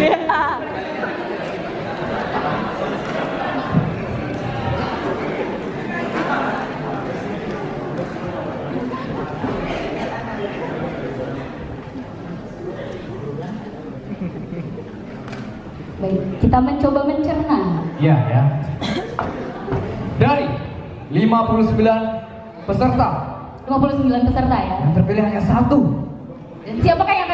Baik, kita mencoba mencerna. Iya ya. Dari 59 peserta 59 peserta ya. yang terpilih hanya satu Dan siapakah yang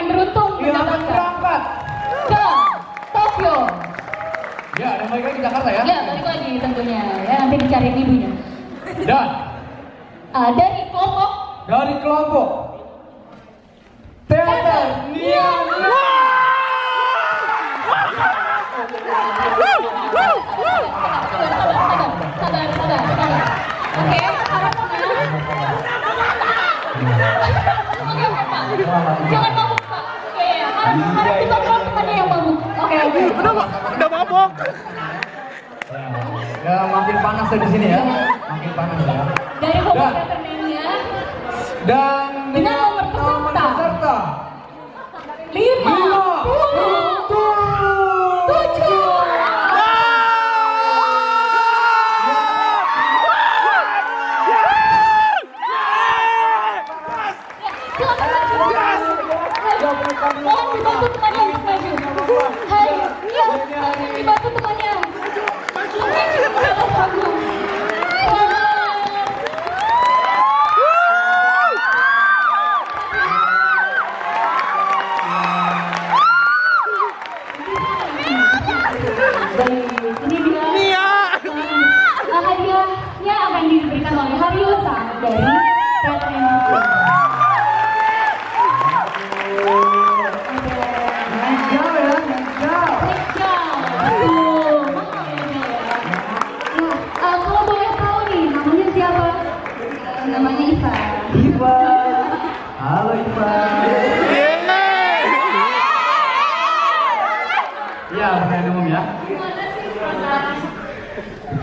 balik lagi ke Jakarta ya. Ya, balik lagi tentunya. Ya, nanti dicari ibunya. Dan Ah, dari kelompok dari kelompok Teater sabar, sabar, sabar. Oke, Pak. Jangan mabuk, Pak. Oke, harap harap dikontrol temannya yang mabuk. Oke, oke. Udah mabok. Ya, makin panas ya di sini ya. Makin panas ya. Dari kelompok Dan-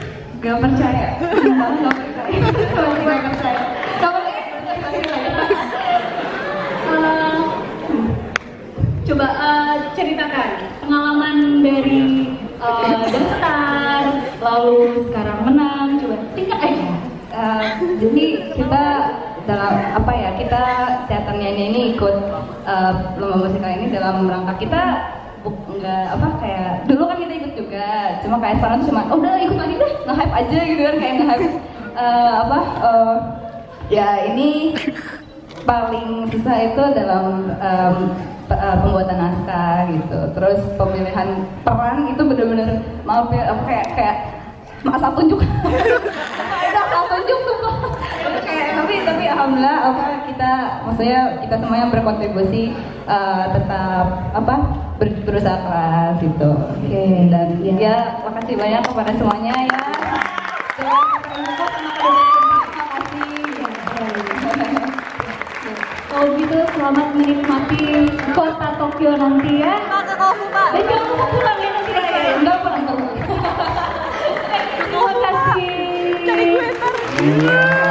Gak percaya. Coba eh, ceritakan pengalaman dari eh, daftar, lalu sekarang menang. Coba singkat aja. Eh, jadi kita dalam apa ya kita teaternya ini, ini ikut eh, lomba musikal ini dalam rangka kita nggak apa kayak dulu kan kita ikut juga cuma kayak sekarang cuma oh udah ikut lagi deh nge-hype aja gitu kan kayak nge-hype. Eh, apa eh, ya ini paling susah itu dalam eh, pembuatan naskah gitu. Terus pemilihan peran itu bener-bener maaf ya kayak kayak masa tunjuk masa tunjuk tuh kayak tapi tapi alhamdulillah apa kita maksudnya kita semua yang berkontribusi eh, tetap apa ber berusaha keras gitu. Oke. Okay. Dan ya. ya makasih banyak kepada semuanya ya. Iya. Kalau gitu selamat menikmati kota Tokyo nanti ya. Kota Pak. Dan jangan lupa pulang ya nanti iya. ya. Enggak pulang Terima kasih. Gue